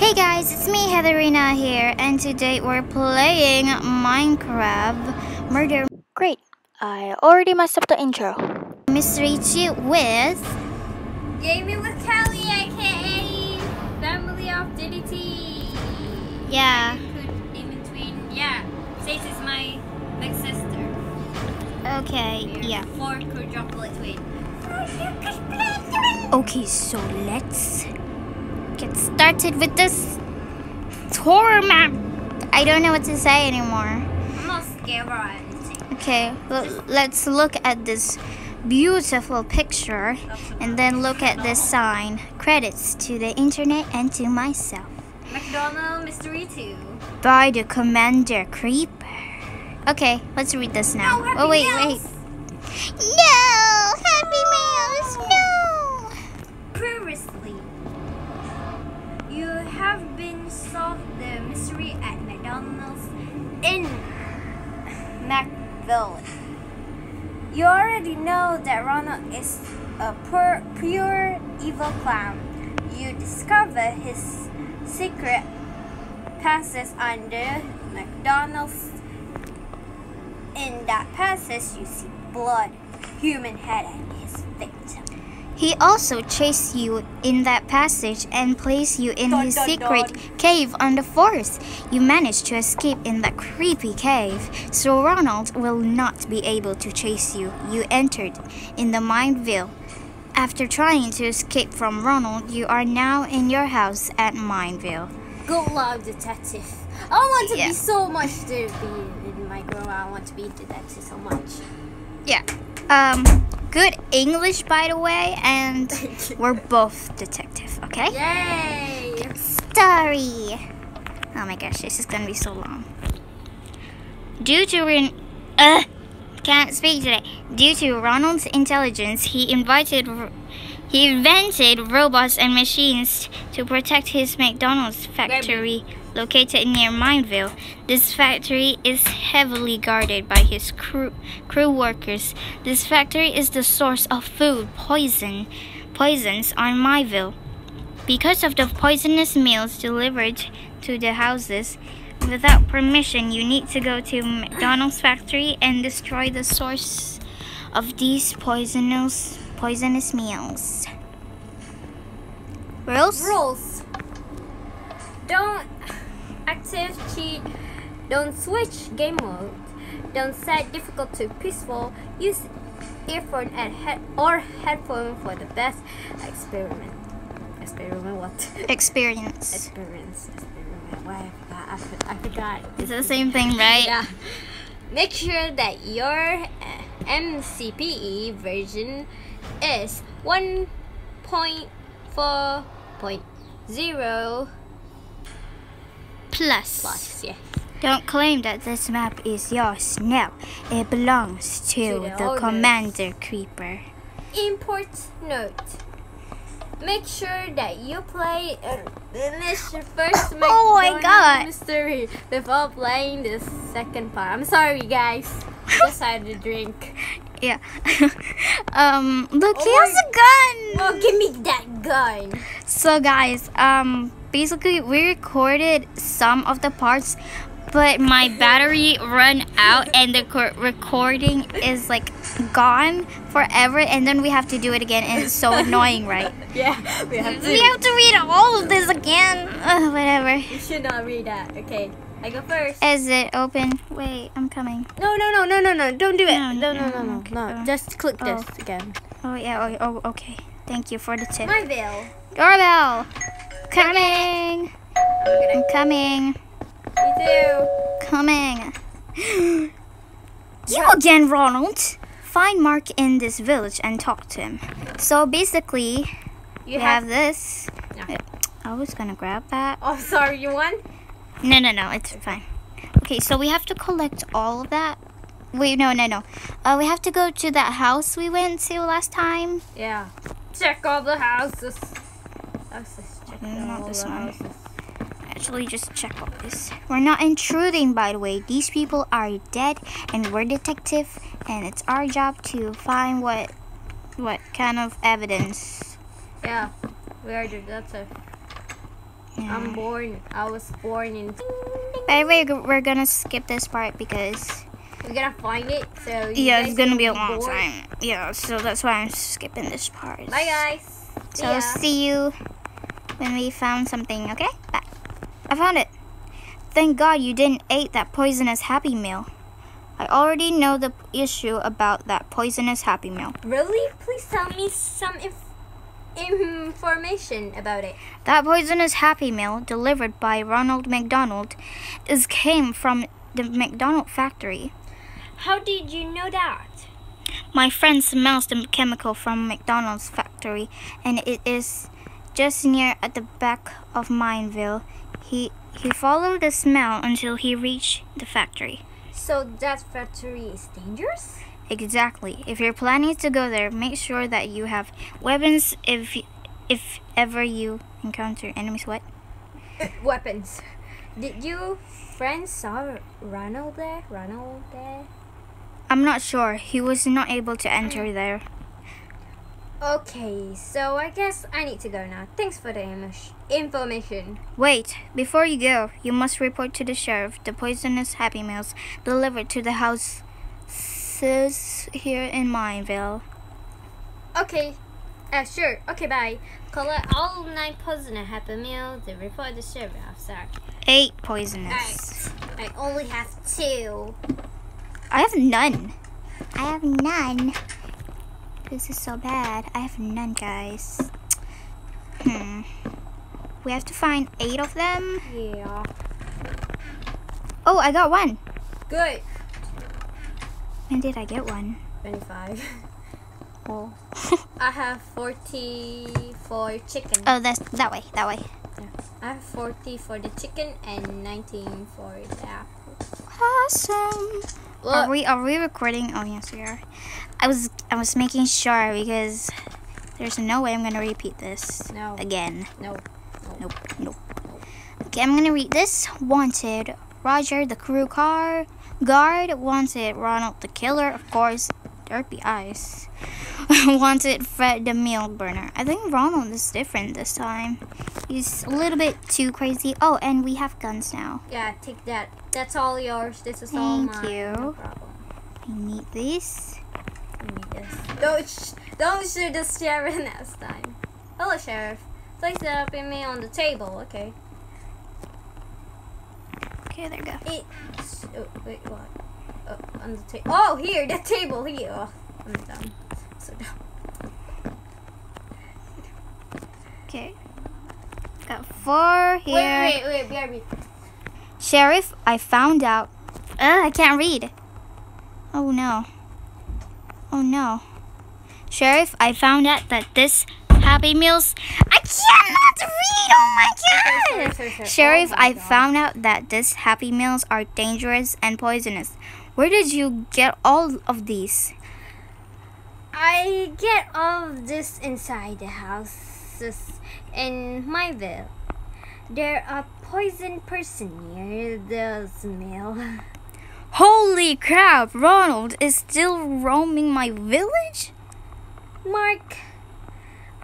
Hey guys, it's me Heatherina here, and today we're playing Minecraft Murder Great. I already messed up the intro. Mystery 2 with Gaming with Kelly, aka Family of DDT. Yeah. Could in between, yeah. Says is my big sister. Okay, We're yeah. Four quadruplet twin. Okay, so let's get started with this tour map. I don't know what to say anymore. I'm not scared or anything. Okay, let's look at this beautiful picture and then look at this sign. Credits to the internet and to myself. McDonald Mystery 2. by the Commander Creeper. Okay, let's read this now. No, oh wait, Meals. wait. No, Happy Meals, no. Previously, you have been solved the mystery at McDonald's in McVille. You already know that Ronald is a pure, pure evil clown. You discover his secret passes under McDonald's. In that passage, you see blood, human head, and his victim. He also chased you in that passage and placed you in Dun, his dun, secret dun. cave on the forest. You managed to escape in that creepy cave, so Ronald will not be able to chase you. You entered in the Mineville. After trying to escape from Ronald, you are now in your house at Mineville. Good luck, detective. I want to Yeah. be so much to be in my girl. I want to be detective so much. Yeah. Um, good English, by the way, and we're both detective, okay? Yay! Story. Oh my gosh, this is gonna be so long. Due to Ren- uh, can't speak today. Due to Ronald's intelligence, he invited, he invented robots and machines to protect his McDonald's factory located near Mineville. This factory is heavily guarded by his crew, crew workers. This factory is the source of food poison, poisons on Mineville. Because of the poisonous meals delivered to the houses without permission, you need to go to McDonald's factory and destroy the source of these poisonous poisonous meals. Rules? Rules. Don't active cheat. Don't switch game mode. Don't set difficult to peaceful. Use earphone and head or headphone for the best experiment. Experiment what? Experience. Experience. Experiment. Why I forgot. I, forgot. It's the same thing, right? Yeah. Make sure that your uh, MCPE version is 1.4.0 Plus. plus. Yeah. Don't claim that this map is yours. No, it belongs to, To the the. Commander Creeper. Import note. Make sure that you play uh, finish the first Oh my God. mystery before playing the second part. I'm sorry, guys. Just had to drink. Yeah. um, look, he Oh has a gun. Well, give me that gun. So guys, um basically we recorded some of the parts but my battery run out and the recording is like gone forever and then we have to do it again and it's so annoying, right? Yeah, we have to, We have to read all of this again. Ugh, whatever. You should not read that. Okay, I go first. Is it open? Wait, I'm coming. No, no, no, no, no, no! Don't do it. No, No, no, no, no, no, no. Uh, Just click this oh. again. Oh yeah, oh, oh okay. Thank you for the tip. My veil. Doorbell. Coming. I'm coming. Me too. Coming. you again, Ronald. Find Mark in this village and talk to him. So basically, You we have this. Yeah. I was gonna grab that. Oh, sorry. You won. No, no, no, it's fine. Okay, so we have to collect all of that. Wait, no, no, no. Uh, we have to go to that house we went to last time. Yeah. Check all the houses. Not this one. Actually, just check all this. We're not intruding, by the way. These people are dead, and we're detective, and it's our job to find what, what kind of evidence. Yeah. We are the doctor. I'm born. I was born in. By the way, we're gonna skip this part because We're gonna find it. So yeah, it's gonna be a long bored. time. Yeah, so that's why I'm skipping this part. Bye guys. So Yeah. see you when we found something. Okay? I found it. Thank God you didn't eat that poisonous Happy Meal. I already know the issue about that poisonous Happy Meal. Really? Please tell me some inf- information about it. That poisonous Happy Meal, delivered by Ronald McDonald, is came from the McDonald factory. How did you know that? My friend smells the chemical from McDonald's factory, and it is just near at the back of Mineville. He he followed the smell until he reached the factory. So that factory is dangerous? Exactly. If you're planning to go there, make sure that you have weapons if if ever you encounter enemies. What? Weapons. Did you friends saw Ronald there? Ronald there? I'm not sure. He was not able to enter there. Okay, so I guess I need to go now. Thanks for the information. Wait, before you go, you must report to the sheriff the poisonous Happy Meals delivered to the house here in Mineville. Okay. Uh, sure. Okay, bye. Collect all nine poisonous happy meals and report the sheriff. Sorry. Eight poisonous. I only have two. I have none. I have none. This is so bad. I have none, guys. Hmm. We have to find eight of them. Yeah. Oh, I got one. Good. When did I get one? 25. Oh. I have 40 for chicken. oh, that's that way. That way. I have 40 for the chicken and 19 for the apple. Awesome. Are we are we recording? Oh yes, we are. I was I was making sure because there's no way I'm gonna repeat this no, again. no. Nope, nope. Okay, I'm gonna read this. Wanted Roger the crew car guard. Wanted Ronald the killer, of course. Derpy eyes. Wanted Fred the meal burner. I think Ronald is different this time. He's a little bit too crazy. Oh, and we have guns now. Yeah, take that. That's all yours. This is all mine. Thank you. No problem. I need this. This. Don't, sh- don't shoot the sheriff next time. Hello, sheriff. Place the happy meal on the table. Okay. Okay, there you go. It. Oh, wait, what? Oh, on the table. Oh, here, the table here. Oh, I'm dumb. So dumb. Okay. Got four here. Wait, wait, wait, wait. Sheriff, I found out. Ugh, I can't read. Oh no. Oh no. Sheriff, I found out that this Happy Meals. I cannot read! Oh my Sorry, god! sorry, sorry. Sheriff, Oh my I God. found out that this Happy Meals are dangerous and poisonous. Where did you get all of these? I get all of this inside the houses in Myville. There are poison person near the mill. Holy crap! Ronald is still roaming my village? Mark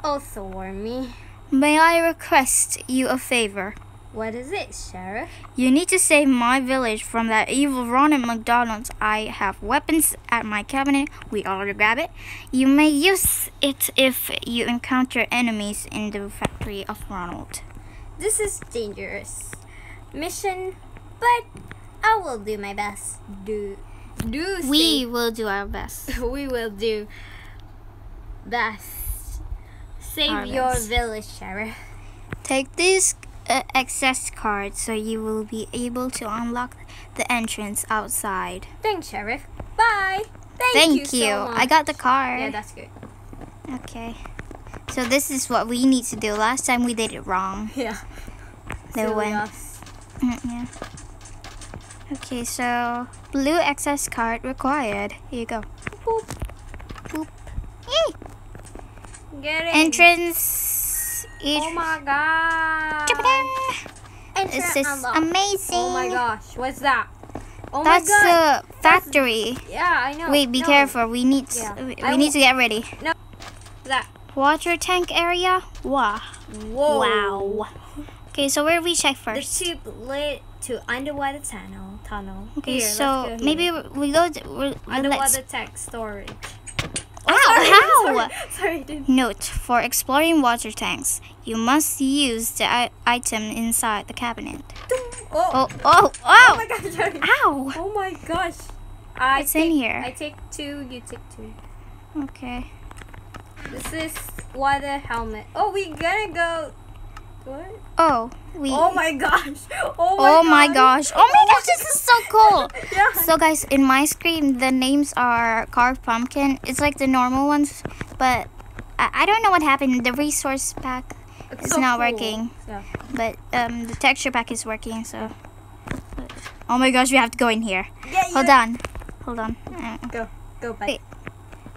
also warned me. May I request you a favor? What is it, Sheriff? You need to save my village from that evil Ronald McDonald's. I have weapons at my cabinet. We ought to grab it. You may use it if you encounter enemies in the factory of Ronald. This is dangerous mission, but I will do my best. Do do We will do our best. we will do best. Save Our your best. village, Sheriff. Take this uh, access card so you will be able to unlock the entrance outside. Thanks, Sheriff. Bye. Thank, Thank you. you. so much. I got the card. Yeah, that's good. okay. So this is what we need to do. Last time we did it wrong. Yeah. The Silly one. us. Mm, yeah. Okay, so blue access card required. Here you go. Boop. Boop. Yay! Get. Entrance. Oh my god. Entrance This is amazing. Oh my gosh. What's that? Oh That's my god. the factory. yeah, I know. Wait, be No. careful. We need Yeah. we, I need to get ready. No. That. Water tank area. Wow. Whoa. Wow. Okay, so where do we check first? The tube led to underwater tunnel. Tunnel. Okay, Here, so maybe we go. To, we underwater tech storage. Ow! Oh, how? Sorry, sorry, dude. Note: For exploring water tanks, you must use the I- item inside the cabinet. Oh, Oh, oh, oh oh! my gosh, sorry. Ow! Oh my gosh. I What's in take- here? I take two, you take two. Okay. This is water helmet. Oh, we gonna go. What? Oh, we. Oh my gosh. Oh my, Oh my gosh! Oh my gosh! This is so cool. Yeah. So guys, in my screen, the names are carved pumpkin. It's like the normal ones, but I, I don't know what happened. The resource pack, It's it's not working. Yeah. but um, the texture pack is working. So. Oh my gosh! We have to go in here. Yeah, Hold on. Hold on. Go, go back. Wait.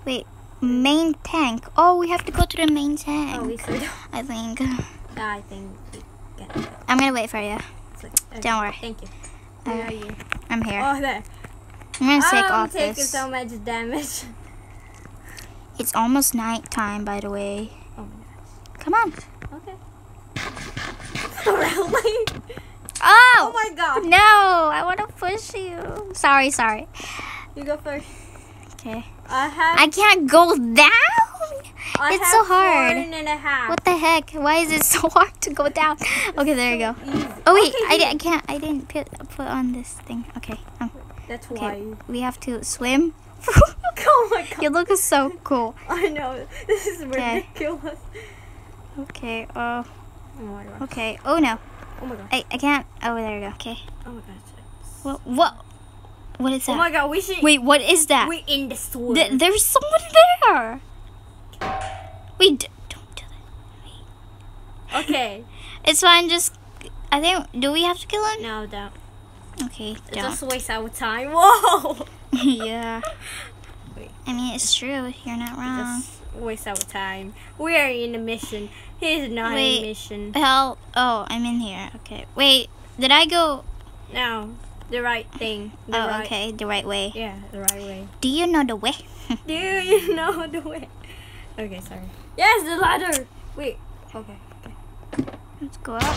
Wait. Main tank. Oh, we have to go to the main tank. Oh, we should. I think. I think we get it. I'm gonna wait for you. Okay, Don't worry. Thank you. Where Uh, are you? I'm here. Oh, there. I'm gonna take I'm off taking this. so much damage. It's almost night time, by the way. Oh my gosh. Come on. Okay. really? Oh! Oh my god. No, I want to push you. Sorry, sorry. You go first. Okay. I have. I can't go down. I it's so hard. One and a half. What the heck? Why is it so hard to go down? Okay, there you go. Oh wait, Okay, I, I can't. I didn't put put on this thing. Okay. Um, That's okay. why. We have to swim. Oh my god. you look so cool. I know. This is Okay. ridiculous. Okay. Uh. Oh my. Okay. Oh no. Oh my god. I I can't. Oh, there you go. Okay. Oh my god. What? What? What is that? Oh my god. We should. Wait. What is that? We're in the sword. Th- there's someone there. Wait. d- Don't do that. okay. It's fine. Just. I think. Do we have to kill him? No, don't. Okay. Don't. Just waste our time. Whoa. yeah. Wait. I mean, it's true. You're not wrong. Just waste our time. We are in a mission. He's not Wait. in a mission. Hell. Oh, I'm in here. Okay. Wait. Did I go? No, the right thing. The oh, right. okay. The right way. Yeah, the right way. Do you know the way? Do you know the way? Okay, sorry. Yes, the ladder. Wait. Okay. okay. Let's go up.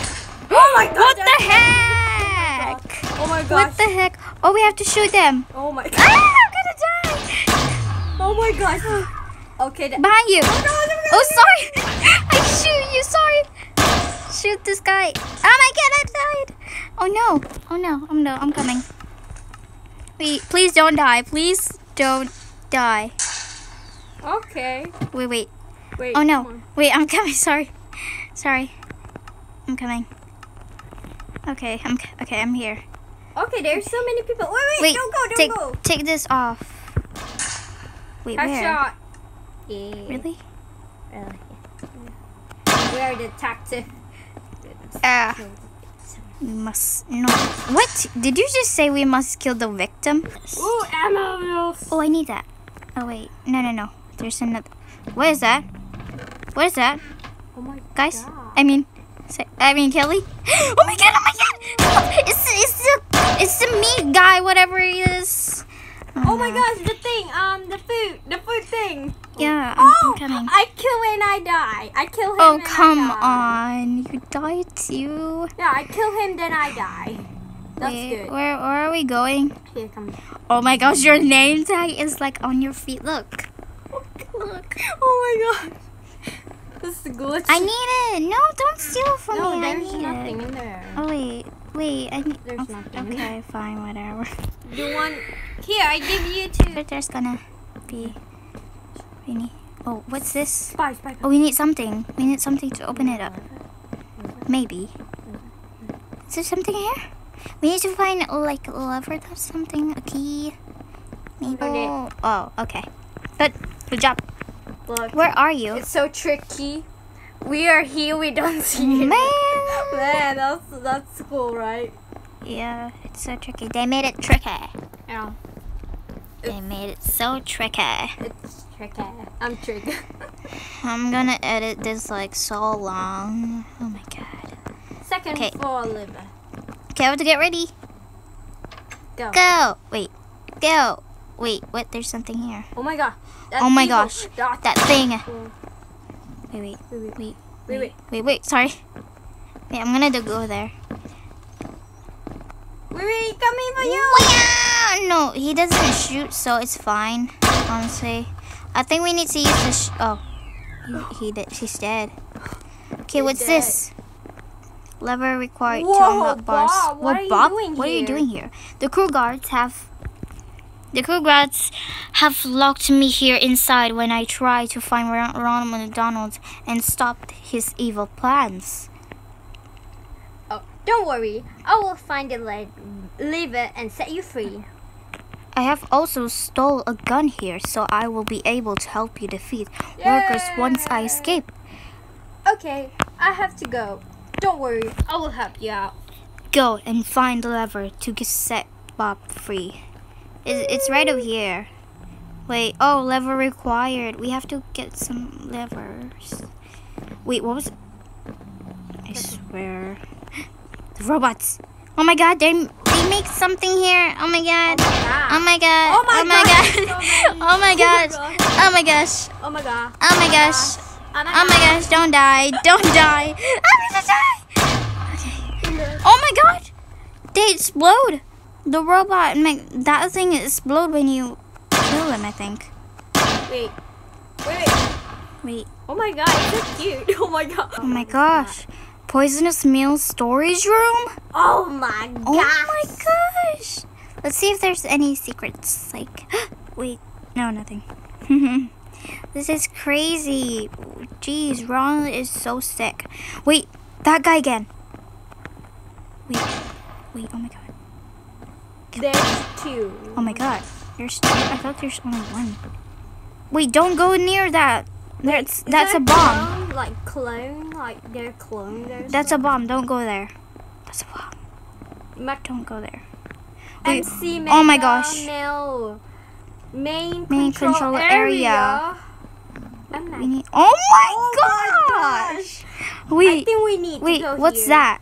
Oh my god. What the heck? Oh my god. What the heck? Oh, we have to shoot them. Oh my god! Ah, god. I'm gonna die. Oh my god! Okay. The- Behind you. Oh, no, no, no, Oh, no. sorry. I shoot you. Sorry. Shoot this guy. Oh my god, I died. Oh no. Oh no. Oh no. I'm coming. Wait, please don't die. Please don't die. Okay. Wait, wait. Wait. Oh no. Wait, I'm coming. Sorry. Sorry. I'm coming. Okay, I'm okay. I'm here. Okay, there's so many people. Wait, wait, Wait, don't go, don't take go. take this off. Wait, where? Headshot. Yeah. Really? Really? We are the detective. Ah. We must no. What? Did you just say we must kill the victim? Ooh, ammo. Oh, I need that. Oh wait, no, no, no. There's another. What is that? What is that, Oh my guys? god. I mean, I mean Kelly. Oh my god! Oh my god! It's it's the it's the meat guy, whatever he is. Oh my no. gosh, the thing, um, the food, the food thing. Yeah, I'm, Oh, I'm coming. I kill and I die. I kill him. Oh and come on! You die too. Yeah, I kill him, then I die. That's Wait, good. Where where are we going? Here, come. Oh my gosh, your name tag is like on your feet. Look. Look. Oh my god. This is good. I need it. No, don't steal from No, me. I there's need nothing it. in there. Oh wait, wait. I need. There's okay, nothing. Okay, fine, whatever. You want? Here, I give you two. But there's gonna be. We need. Oh, what's this? Spy, spy. Oh, we need something. We need something to open it up. Maybe. Is there something here? We need to find like a lever or something, a key. Maybe. Found. Oh, okay. Good. Good job. Look, Where are you? it's so tricky. We are here. We don't see it. Man. Man, that's that's cool, right? Yeah, it's so tricky. They made it tricky. Yeah, They made it so tricky. it's tricky. I'm tricky. I'm gonna edit this like so long. Oh my god. Second floor liver. Okay, I have to get ready. Go. Go. Wait. Go. Wait. What? There's something here. Oh my god. That's Oh my gosh. That's That thing. Wait. Wait. Wait, wait, Wait. wait, wait. Wait. Sorry. Wait, I'm gonna go there. Wait, wait, coming for you. No, he doesn't shoot, so it's fine. Honestly, I think we need to use this. oh, he, he did. He's dead. Okay, He's what's dead. this? Lever required to unlock bars. Bob, what you Bob? What are you doing here? The crew guards have. The crew have locked me here inside when I try to find Ron- Ronald McDonald and stop his evil plans. Oh, don't worry. I will find the le- lever and set you free. I have also stole a gun here, so I will be able to help you defeat workers once I escape. Okay, I have to go. Don't worry, I will help you out. Go and find the lever to set Bob free. It, it's right over here. Wait, oh, lever required. We have to get some levers. Wait, what was it? I swear. The robots. Oh my god, they, they make something here. Oh my god. Oh my god. Oh my oh my God. god. oh my gosh. Oh my gosh. Oh my god. Oh my gosh. Oh my Oh my gosh, don't die. Don't die. I'm gonna die. Okay. Oh my god. They explode. The robot, make, that thing explode when you kill him, I think. Wait. Wait, wait. Wait. Oh my god, it's so cute. Oh my god. Oh my gosh. Poisonous meal storage room? Oh my god. Oh my gosh. Let's see if there's any secrets. Like, wait. No, nothing. this is crazy. Jeez, Ronald is so sick. Wait, that guy again. Wait, wait, oh my god. There's two. Oh my god. There's two. I thought there's only one. Wait, don't go near that. That's Is that's a bomb. Clone? Like clone? Like they're clone? That's a bomb. Don't go there. That's a bomb. Mac- Don't go there. Wait, MC oh my gosh. Main, Main control, control area. area. Not- We need. Oh my Oh gosh! I Wait, think we need wait. to go What's here. that?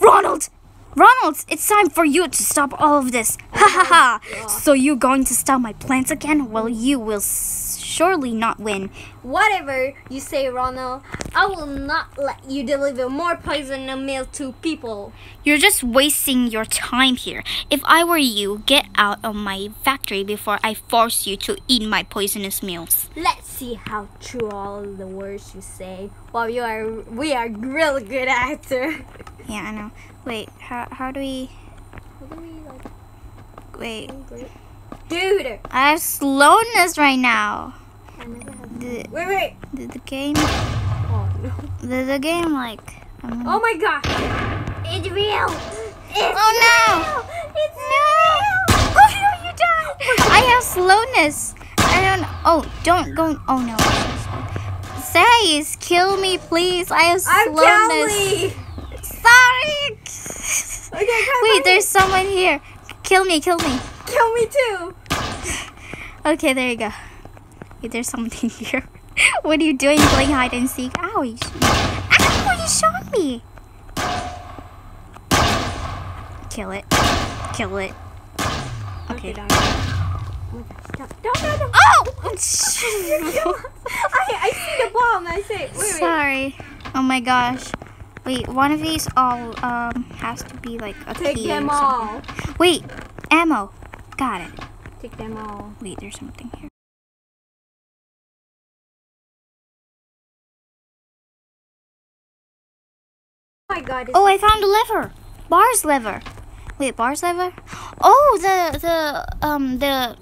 Ronald, Ronald! It's time for you to stop all of this. Ha ha ha! So you're going to stop my plans again? Well, you will s- surely not win. Whatever you say, Ronald, I will not let you deliver more poison meal to people. You're just wasting your time here. If I were you, get out of my factory before I force you to eat my poisonous meals. Let's see how true all the words you say. Well, you are, we are really good actor. Yeah, I know. Wait, how how do we? Wait, Dude, I have slowness right now. I never had. The Wait, wait. the, the game, Oh no. the, the game, like. I'm Oh my god. It's real. It's Oh, no. real. It's No! Oh no, you died! I have slowness. I don't. Oh, don't go. Oh no. Says, kill me, please. I have slowness. I'm slowness. Kelly. Sorry. Okay, Wait, there's someone here. Kill me, kill me. Kill me too. Okay, there you go. Wait, there's something here. what are you doing playing hide and seek? Ow, you, Ow, you shot me. Kill it. Kill it. Okay. gosh, Don't, don't, don't. Oh! I, I see the bomb. I say, wait, wait. Sorry. Oh my gosh. Wait, one of these all um has to be like a Take key them or all. Wait, ammo. Got it. Take them all. Wait, there's something here. Oh my god. Oh, I found a lever. Bars lever. Wait, bars lever? Oh, the the um the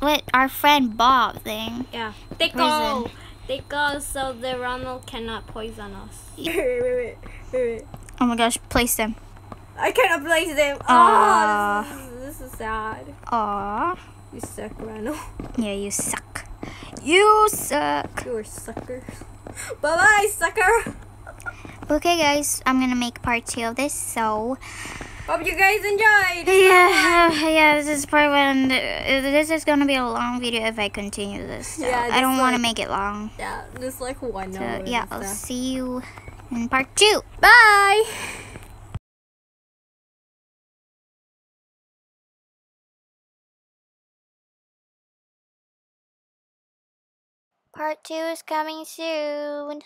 what our friend Bob thing. Yeah. They go. They go so the Ronald cannot poison us. Wait, wait, wait, wait, wait. Oh my gosh, place them. I cannot place them. Aw. Oh, this is, this is sad. Aw. You suck, Ronald. Yeah, you suck. You suck. You're a sucker. Bye bye, sucker. Okay, guys, I'm gonna make part two of this. So Hope you guys enjoyed. yeah, yeah, this is part one. This is gonna be a long video if I continue this. So Yeah, I don't want to make it long. Yeah, just like one So hour. yeah, I'll stuff. see you in part two. Bye. Part 2 is coming soon.